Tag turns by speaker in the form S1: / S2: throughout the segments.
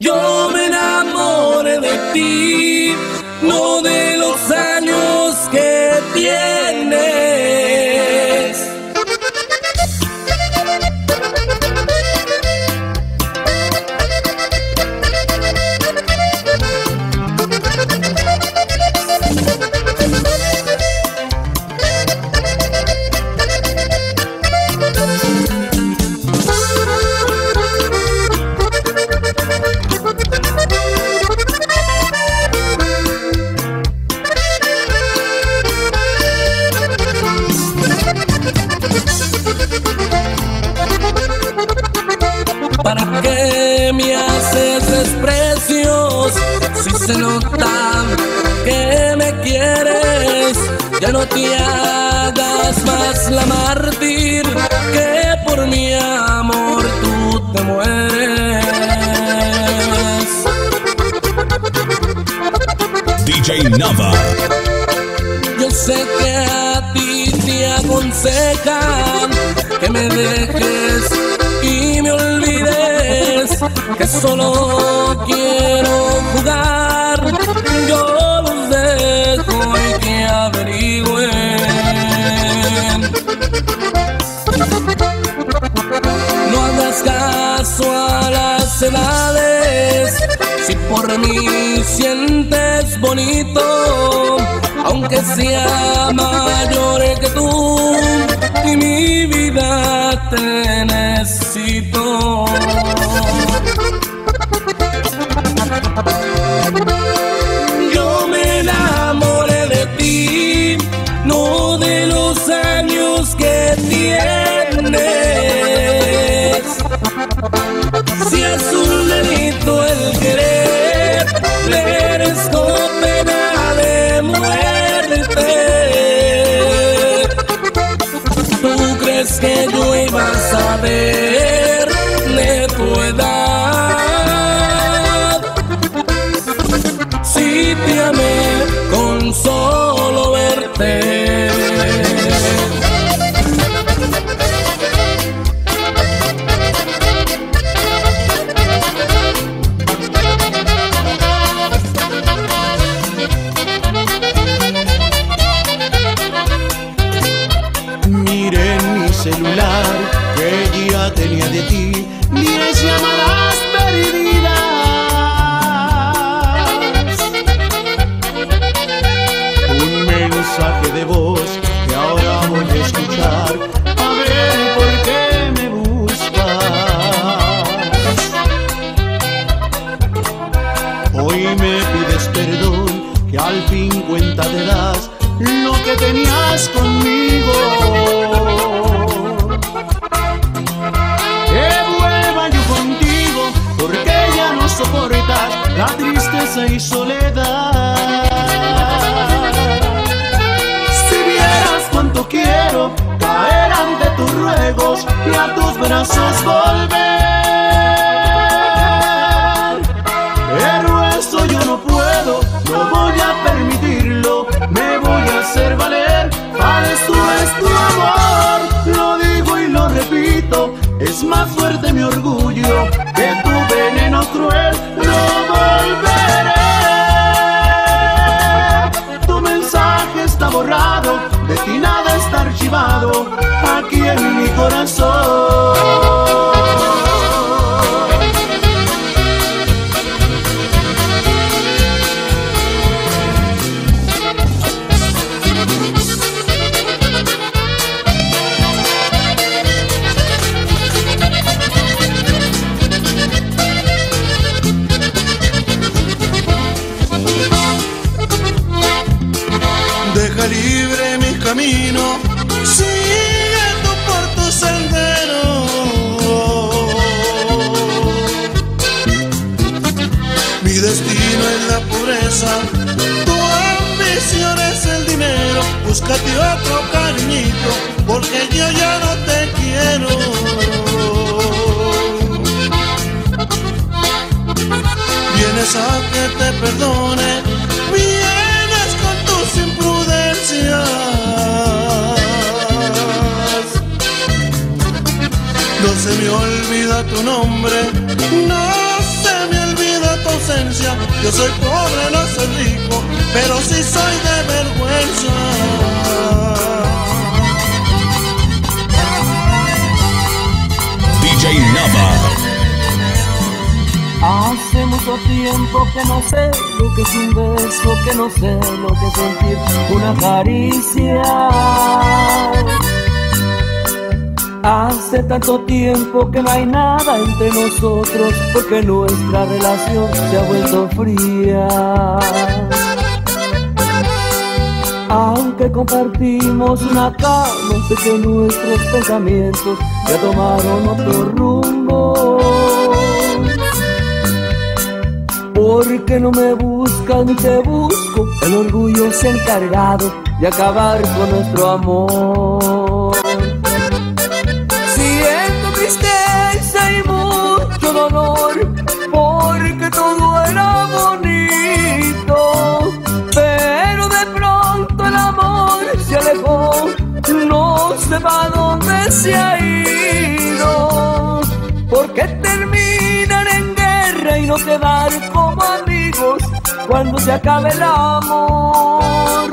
S1: Yo me enamoré de ti, Yo sé que a ti te aconsejan que me dejes y me olvides, que solo quiero jugar. Yo los dejo y que averigüen. No hagas caso a bonito, aunque sea mayor que tú, y mi vida te necesito. Saber de tu edad? Si te amé con solo verte.
S2: Mi celular ya tenía de ti diez llamadas perdidas. Y soledad. Si vieras cuánto quiero caer ante tus ruegos y a tus brazos volver. Pero eso yo no puedo, no voy a permitirlo, me voy a hacer valer, para eso es tu amor, lo digo y lo repito, es más fuerte mi orgullo que archivado, aquí en mi corazón.
S3: Vienes a que te perdone, vienes con tus imprudencias. No se me olvida tu nombre, no se me olvida
S4: gloria. Yo soy pobre, no soy rico, pero sí soy de vergüenza.
S5: DJ Nava.
S1: Tiempo que no sé lo que es un beso, que no sé lo que es sentir una caricia. Hace tanto tiempo que no hay nada entre nosotros, porque nuestra relación se ha vuelto fría. Aunque compartimos una cama, sé que nuestros pensamientos ya tomaron otro rumbo. Porque no me buscas ni te busco, el orgullo ha encargado de acabar con nuestro amor. Siento tristeza y mucho dolor, porque todo era bonito. Pero de pronto el amor se alejó, no sé para dónde se ha ido. Porque y no quedar como amigos cuando se acabe el amor.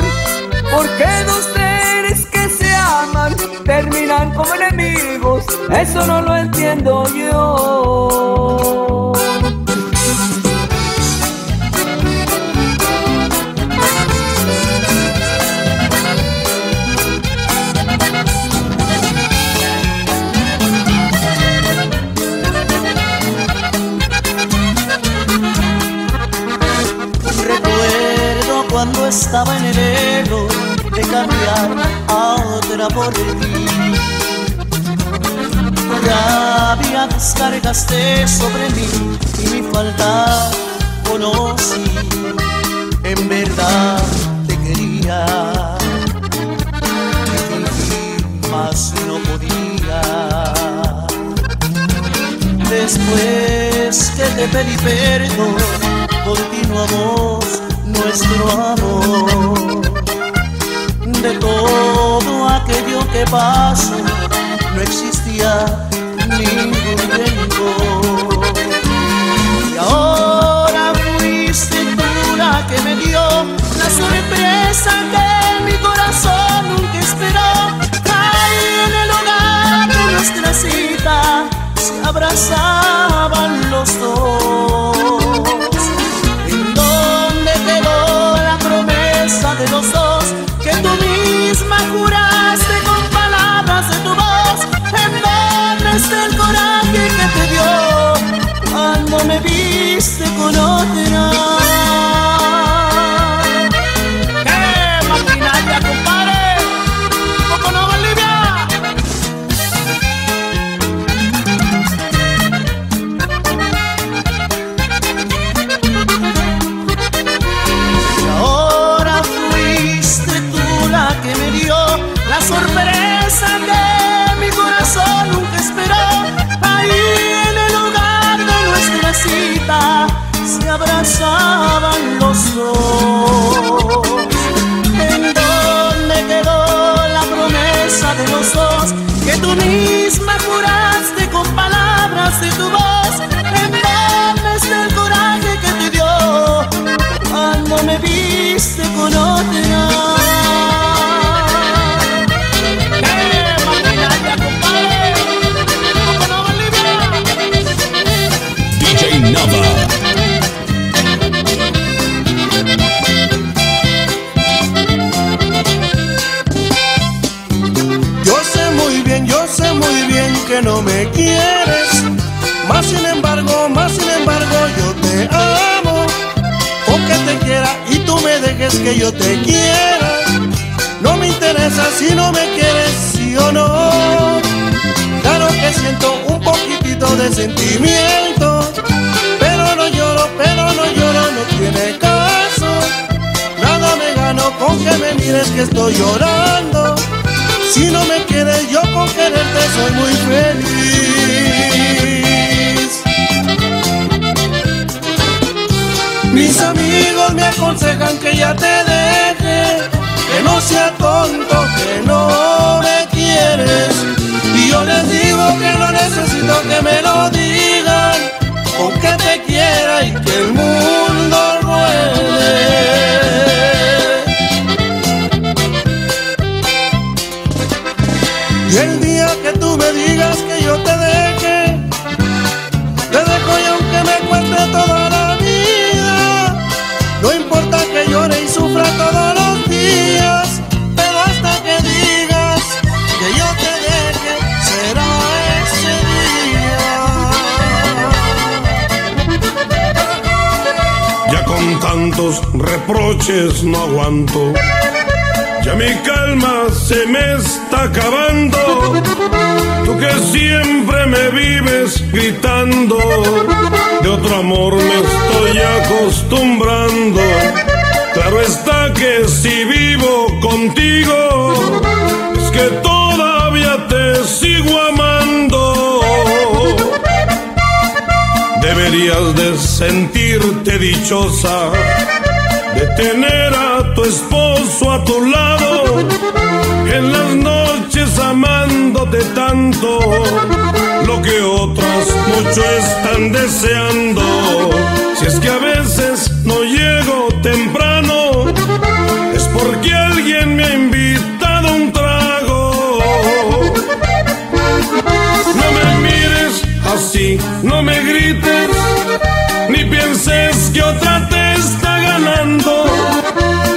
S1: Porque dos seres que se aman terminan como enemigos, eso no lo entiendo yo.
S2: Cuando estaba en el ego de cambiar a otra por ti. Rabia descargaste sobre mí y mi falta conocí. En verdad te quería, y más no podía. Después que te pedí perdón, continuamos nuestro amor. Juraste con que mi corazón nunca esperó. Ahí en el lugar de nuestra cita se abrazaban los dos. ¿En dónde quedó la promesa de los dos que tú misma juraste con palabras de tu voz? ¿En dónde está el coraje que te dio cuando me viste con
S4: que yo te quiera. No me interesa si no me quieres, sí o no. Claro que siento un poquitito de sentimiento. Pero no lloro, pero no lloro, no tiene caso. Nada me gano con que me mires que estoy llorando. Si no me quieres, yo con quererte soy muy feliz. Mis amigos me aconsejan que ya te deje, que no sea tonto, que no me quieres. Y yo les digo que no necesito que me lo
S3: tantos reproches no aguanto. Ya mi calma se me está acabando. Tú que siempre me vives gritando, de otro amor me estoy acostumbrando. Claro está que si vivo contigo, es que todavía te sigo amando. Deberías de sentirte dichosa de tener a tu esposo a tu lado, en las noches amándote tanto, lo que otras mucho están deseando. Si es que a veces no llego temprano, es porque alguien me ha invitado un trago. No me mires así, no me ni pienses que otra te está ganando,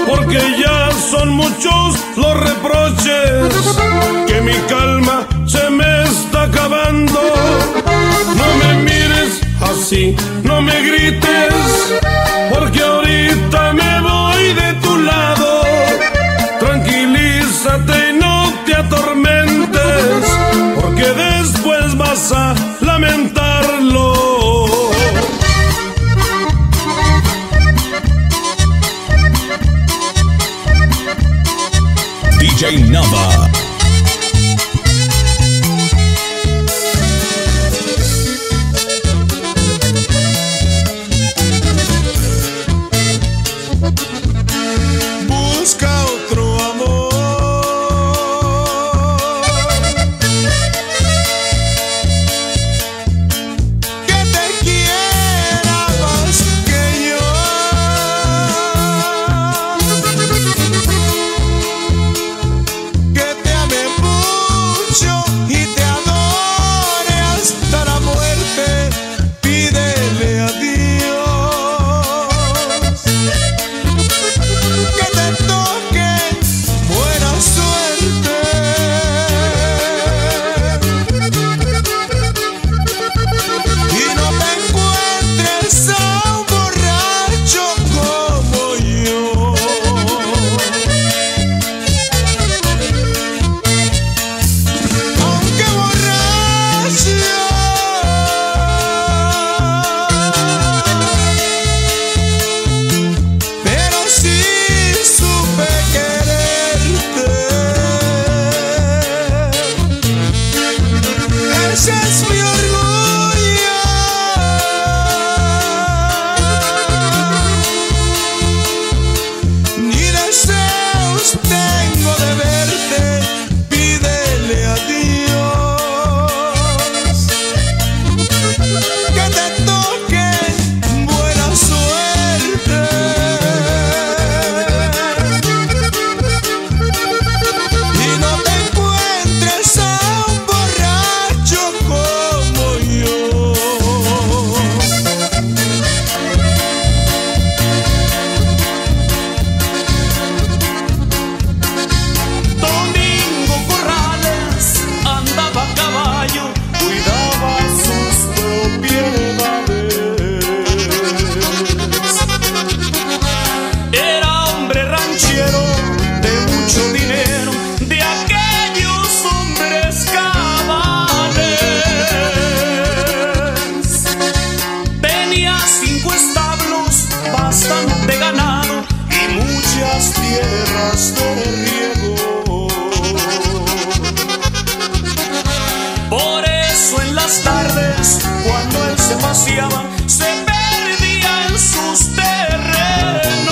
S3: porque ya son muchos los reproches, que mi calma se me está acabando. No me mires así, no me grites, porque ahorita me voy de tu lado. Tranquilízate y no te atormentes, porque después vas a lamentarlo.
S6: DJ Nava.
S3: en las tardes,
S7: cuando él se paseaba, se perdía en sus terrenos.